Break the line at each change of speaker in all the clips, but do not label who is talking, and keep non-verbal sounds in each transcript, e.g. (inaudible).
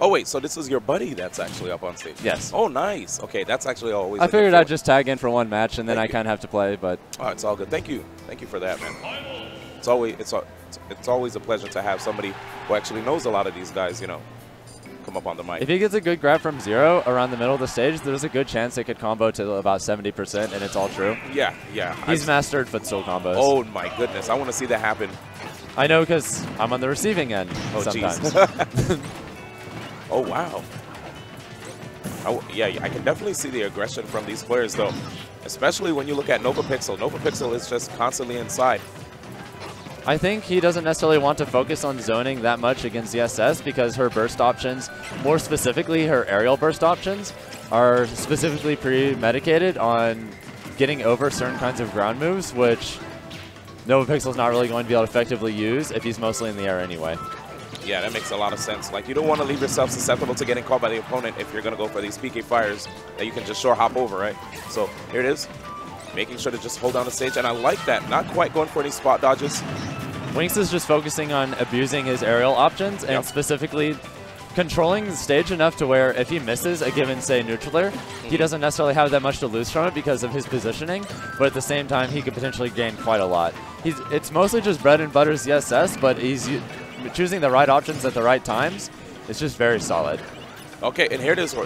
Oh wait, so this is your buddy that's actually up on stage.
Yes.
Oh, nice. Okay, that's actually always.
I figured I'd just tag in for one match, and then
Thank
I kind of have to play, but
Oh, it's all good. Thank you. Thank you for that, man. It's always it's it's always a pleasure to have somebody who actually knows a lot of these guys. You know, come up on the mic.
if he gets a good grab from zero around the middle of the stage, there's a good chance it could combo to about 70%, and it's all true.
yeah, yeah.
He's
I-
mastered footstool combos.
Oh my goodness, I want to see that happen.
I know because I'm on the receiving end
Oh
sometimes. (laughs)
oh wow. Oh, w yeah, I can definitely see the aggression from these players though, especially when you look at Novapixl. Nova Pixel is just constantly inside.
I think he doesn't necessarily want to focus on zoning that much against ZSS because her burst options, more specifically her aerial burst options, are specifically pre-medicated on getting over certain kinds of ground moves, which Novapixl's not really going to be able to effectively use if he's mostly in the air anyway.
Yeah, that makes a lot of sense. Like, you don't want to leave yourself susceptible to getting caught by the opponent if you're going to go for these PK fires that you can just short hop over, right? So here it is, making sure to just hold down the stage. And I like that. Not quite going for any spot dodges.
Winks is just focusing on abusing his aerial options and
Yep.
specifically controlling the stage enough to where if he misses a given, say, neutraler, he mm-hmm. doesn't necessarily have that much to lose from it because of his positioning, but at the same time, he could potentially gain quite a lot. He's It's mostly just bread and butter ZSS, but he's choosing the right options at the right times. It's just very solid.
Okay, and here it is,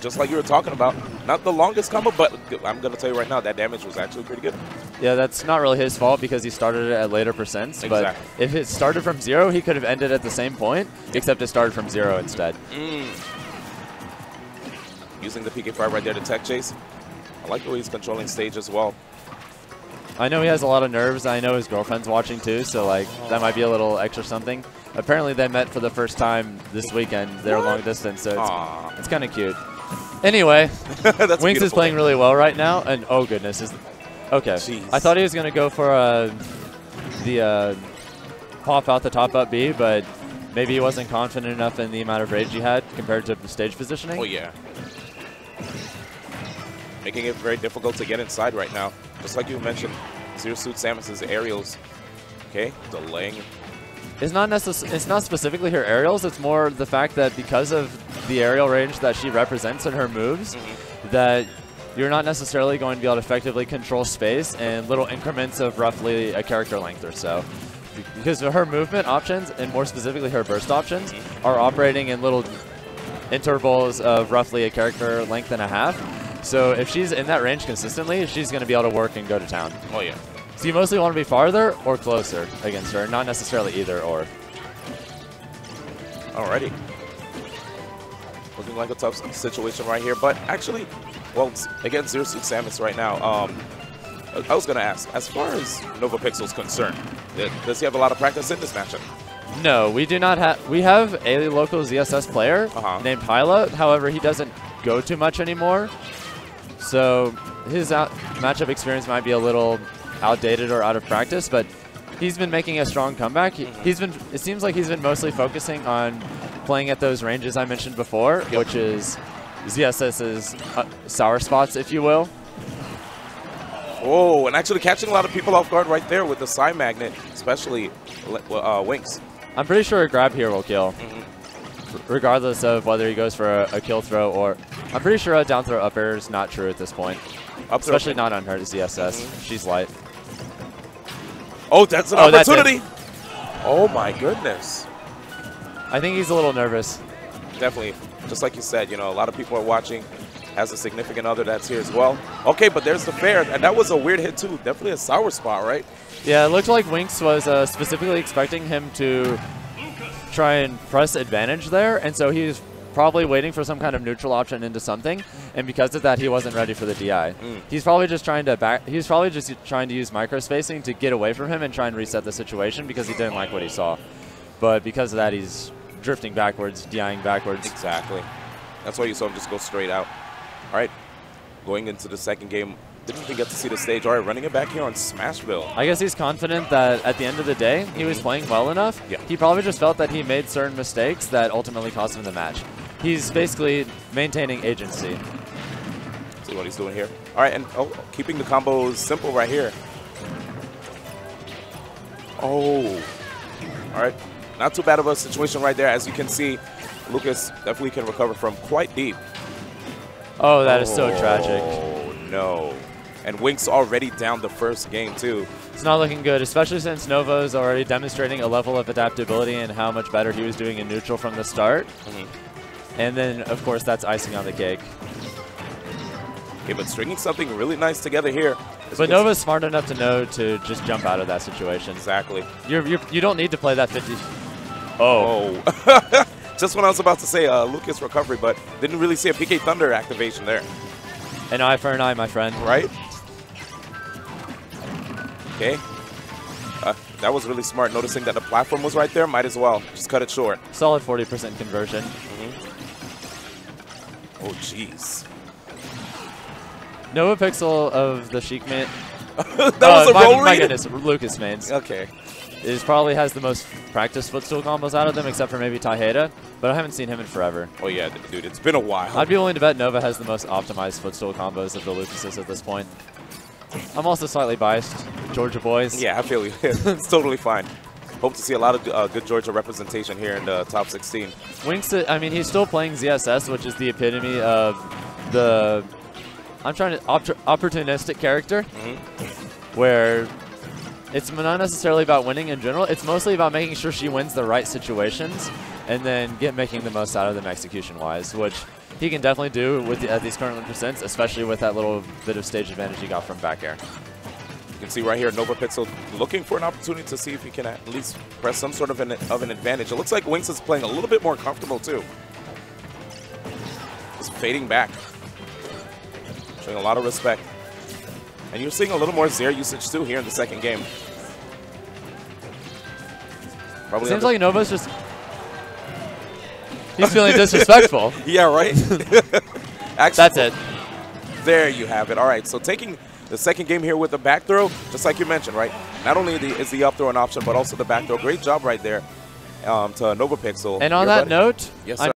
just like you were talking about. Not the longest combo, but I'm going to tell you right now, that damage was actually pretty good.
Yeah, that's not really his fault because he started it at later percents. But if it started from zero, he could have ended at the same point, except it started from zero instead. Mm.
Using the PK fire right there to tech chase. I like the way he's controlling stage as well.
I know he has a lot of nerves. I know his girlfriend's watching too, so like that might be a little extra something. Apparently, they met for the first time this weekend. They're
What?
long distance, so it's, it's kind of cute. Anyway, (laughs) Winks is playing really well right now, and oh goodness, is okay.
Jeez.
I thought he was gonna go for uh, the uh, pop out the top up B, but maybe he wasn't confident enough in the amount of rage he had compared to the stage positioning.
Oh, yeah. Making it very difficult to get inside right now. Just like you mentioned, Zero Suit Samus's aerials. Okay, delaying.
It's not necess- It's not specifically her aerials. It's more the fact that because of the aerial range that she represents in her moves, mm-hmm. that you're not necessarily going to be able to effectively control space in little increments of roughly a character length or so. Because her movement options, and more specifically her burst options, mm-hmm. are operating in little intervals of roughly a character length and a half. So if she's in that range consistently, she's going to be able to work and go to town.
Oh, yeah.
So you mostly want to be farther or closer against her, not necessarily either or.
Alrighty. Looking like a tough situation right here, but actually, well, against Zero Suit Samus right now, um, I- was going to ask, as far as Novapixl's concerned, uh, does he have a lot of practice in this matchup?
No, we do not have. We have a local ZSS player
Uh-huh.
named Hyla. However, he doesn't go too much anymore. So his out matchup experience might be a little outdated or out of practice, but he's been making a strong comeback. He,
Mm-hmm.
He's been. It seems like he's been mostly focusing on playing at those ranges I mentioned before, which is ZSS's uh, sour spots, if you will.
Oh, and actually catching a lot of people off guard right there with the side magnet, especially uh, Winks.
I'm pretty sure a grab here will kill,
Mm-hmm.
r- regardless of whether he goes for a, a kill throw or. I'm pretty sure a down throw up air is not true at this point,
Up
especially not on her to ZSS. She's light.
Oh, that's an
Oh, that
opportunity. Oh my goodness.
I think he's a little nervous.
Definitely. Just like you said, you know, a lot of people are watching. Has a significant other that's here as well. Okay, but there's the fair, and that was a weird hit too. Definitely a sour spot, right?
Yeah, it looked like Winks was uh, specifically expecting him to try and press advantage there, and so he's probably waiting for some kind of neutral option into something, and because of that, he wasn't ready for the DI.
Mm.
He's probably just trying to back. He's probably just trying to use micro spacing to get away from him and try and reset the situation because he didn't like what he saw. But because of that, he's drifting backwards, DIing backwards.
Exactly. That's why you saw him just go straight out. All right, going into the second game. Didn't even get to see the stage. All right, running it back here on Smashville.
I guess he's confident that at the end of the day, he was mm-hmm. playing well enough.
Yeah.
He probably just felt that he made certain mistakes that ultimately cost him the match. He's basically maintaining agency.
See what he's doing here. All right, and oh, keeping the combos simple right here. Oh. All right. Not too bad of a situation right there. As you can see, Lucas definitely can recover from quite deep.
Oh, that is so oh, tragic.
Oh, no. And Wink's already down the first game, too.
It's not looking good, especially since Nova is already demonstrating a level of adaptability and how much better he was doing in neutral from the start.
Mhm.
And then, of course, that's icing on the cake.
Okay, but stringing something really nice together here.
But Nova's smart enough to know to just jump out of that situation.
Exactly.
You're, you're, you don't need to play that 50.
Oh. (laughs) Just when I was about to say uh, Lucas recovery, but didn't really see a PK Thunder activation there,
An eye for an eye, my friend.
right? Okay. Uh, that was really smart, noticing that the platform was right there. Might as well just cut it short.
Solid 40% conversion.
Oh, jeez.
Novapixl of the Sheik main. (laughs)
that
uh,
was a
my,
roll
my
read?
goodness, Lucas mains.
Okay.
Is probably has the most practiced footstool combos out of them, except for maybe Taiheda. But I haven't seen him in forever.
Oh, yeah, dude, it's been a while.
I'd be willing to bet Nova has the most optimized footstool combos of the Lucases at this point. I'm also slightly biased. Georgia boys.
yeah, I feel you. (laughs) it's totally fine. Hope to see a lot of uh, good Georgia representation here in the top 16.
Winks, I mean, he's still playing ZSS, which is the epitome of the. I'm trying to. Opt opportunistic character, where it's not necessarily about winning in general. It's mostly about making sure she wins the right situations and then get making the most out of them execution wise, which he can definitely do with the, at these current percents, especially with that little bit of stage advantage he got from back air.
You can see right here, Novapixl looking for an opportunity to see if he can at least press some sort of an, of an advantage. It looks like Winks is playing a little bit more comfortable too. Just fading back. Showing a lot of respect. And you're seeing a little more zair usage too here in the second game. Probably
Seems like Nova's just. He's feeling disrespectful. (laughs)
Yeah, right? (laughs) Actually,
That's it.
There you have it. All right, so taking the second game here with the back throw, just like you mentioned, right? Not only the, is the up throw an option, but also the back throw. Great job right there um, to Novapixl.
And on
Your
that
buddy.
note,
Yes,
I'm